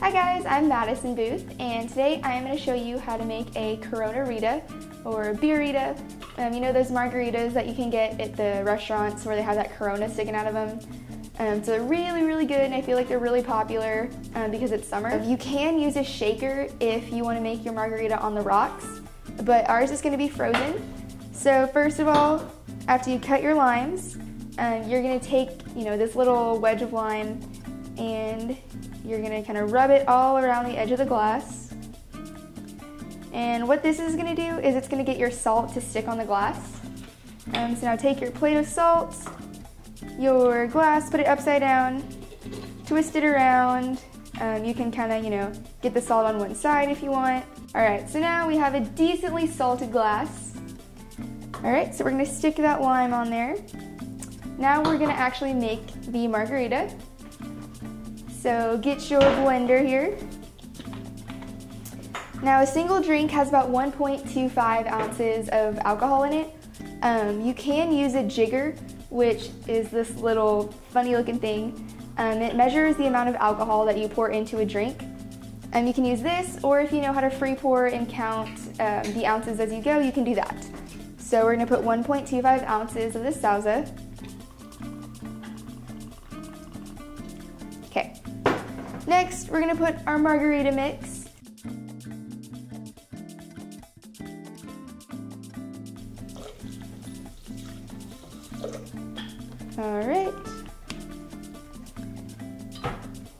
Hi guys, I'm Madison Booth, and today I am going to show you how to make a Coronarita or Beerita. Um, you know those margaritas that you can get at the restaurants where they have that Corona sticking out of them? Um, so they're really, really good, and I feel like they're really popular um, because it's summer. You can use a shaker if you want to make your margarita on the rocks, but ours is going to be frozen. So first of all, after you cut your limes, um, you're going to take, you know, this little wedge of lime and you're gonna kind of rub it all around the edge of the glass. And what this is gonna do is it's gonna get your salt to stick on the glass. Um, so now take your plate of salt, your glass, put it upside down, twist it around. Um, you can kind of, you know, get the salt on one side if you want. All right, so now we have a decently salted glass. All right, so we're gonna stick that lime on there. Now we're gonna actually make the margarita. So get your blender here. Now a single drink has about 1.25 ounces of alcohol in it. Um, you can use a jigger, which is this little funny looking thing. Um, it measures the amount of alcohol that you pour into a drink. And um, you can use this, or if you know how to free pour and count um, the ounces as you go, you can do that. So we're gonna put 1.25 ounces of this Sauza. Next, we're gonna put our margarita mix. All right.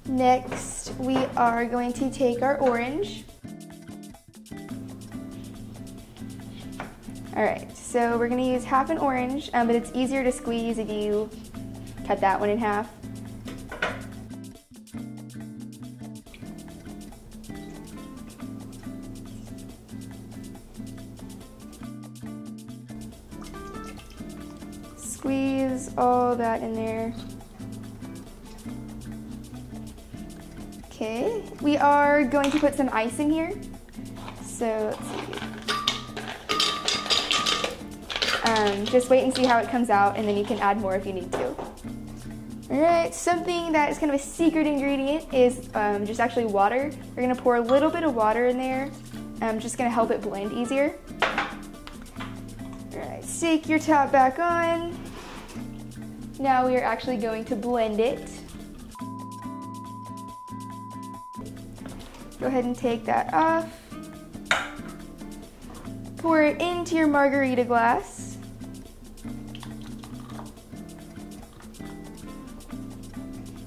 Next, we are going to take our orange. All right, so we're gonna use half an orange, um, but it's easier to squeeze if you cut that one in half. Squeeze all that in there. Okay, we are going to put some ice in here. So um, just wait and see how it comes out and then you can add more if you need to. All right, something that is kind of a secret ingredient is um, just actually water. We're gonna pour a little bit of water in there. I'm um, just gonna help it blend easier. All right, stick your top back on. Now we are actually going to blend it. Go ahead and take that off. Pour it into your margarita glass.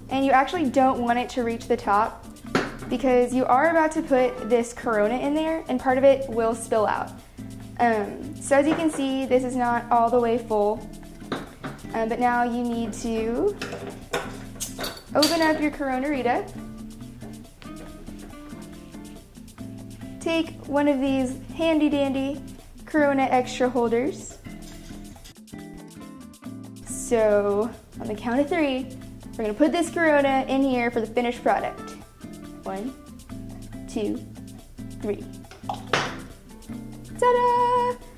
And you actually don't want it to reach the top because you are about to put this Corona in there and part of it will spill out. Um, so as you can see, this is not all the way full. Um, but now you need to open up your Coronarita. Take one of these handy dandy Corona extra holders. So on the count of three, we're gonna put this Corona in here for the finished product. One, two, three. Ta-da!